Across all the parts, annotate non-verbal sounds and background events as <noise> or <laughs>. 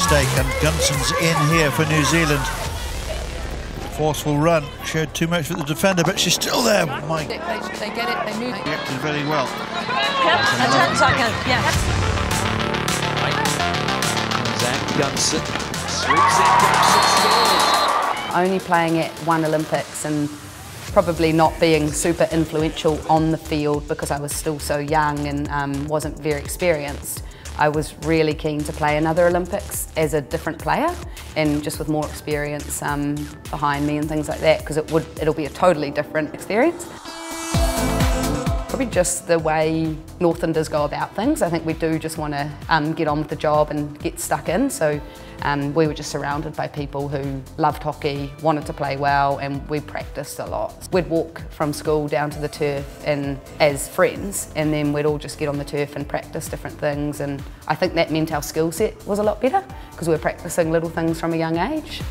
a mistake, and Gunson's in here for New Zealand. Forceful run, showed too much for the defender, but she's still there. My They, they, they get it, they move. reacted very well. Yep, a 10 second, yeah. Zach Gunson sweeps it, Gunson scores. only playing at one Olympics and probably not being super influential on the field because I was still so young and um, wasn't very experienced. I was really keen to play another Olympics as a different player and just with more experience um, behind me and things like that because it would it'll be a totally different experience. Probably just the way Northlanders go about things. I think we do just want to um, get on with the job and get stuck in. So um, we were just surrounded by people who loved hockey, wanted to play well, and we practiced a lot. We'd walk from school down to the turf and as friends, and then we'd all just get on the turf and practice different things. And I think that meant our skill set was a lot better because we were practicing little things from a young age.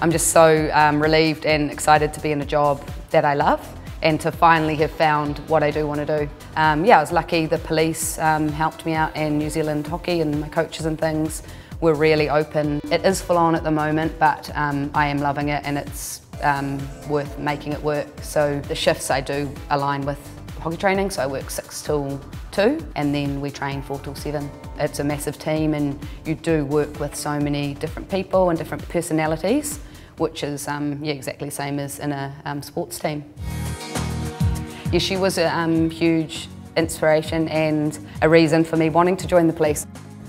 I'm just so um, relieved and excited to be in a job that I love and to finally have found what I do want to do. Um, yeah, I was lucky the police um, helped me out and New Zealand Hockey and my coaches and things were really open. It is full on at the moment but um, I am loving it and it's um, worth making it work. So the shifts I do align with hockey training, so I work six till two and then we train four till seven. It's a massive team and you do work with so many different people and different personalities, which is um, yeah, exactly the same as in a um, sports team. Yeah, she was a um, huge inspiration and a reason for me wanting to join the police.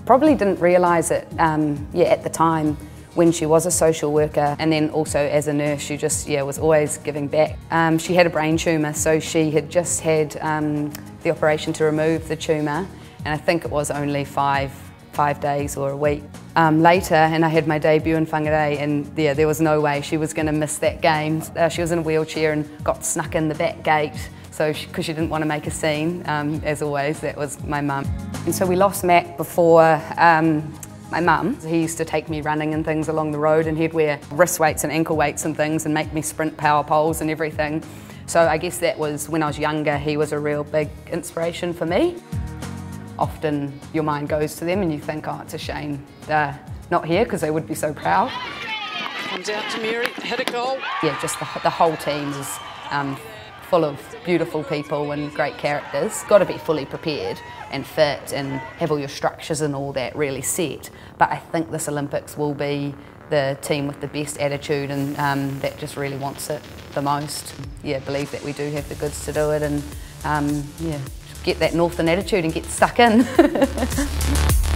Probably didn't realise it um, yeah, at the time when she was a social worker and then also as a nurse she just yeah, was always giving back. Um, she had a brain tumour so she had just had um, the operation to remove the tumour and I think it was only five, five days or a week. Um, later and I had my debut in Whangarei and yeah, there was no way she was going to miss that game. Uh, she was in a wheelchair and got snuck in the back gate so because she, she, didn't want to make a scene, um, as always, that was my mum. And so we lost Matt before um, my mum. He used to take me running and things along the road and he'd wear wrist weights and ankle weights and things and make me sprint power poles and everything. So I guess that was, when I was younger, he was a real big inspiration for me. Often your mind goes to them and you think, oh, it's a shame they're not here because they would be so proud. Comes out to Mary, hit a goal. Yeah, just the, the whole team is um, full of beautiful people and great characters. Got to be fully prepared and fit and have all your structures and all that really set. But I think this Olympics will be the team with the best attitude and um, that just really wants it the most. Yeah, believe that we do have the goods to do it and um, yeah, get that Northern attitude and get stuck in. <laughs>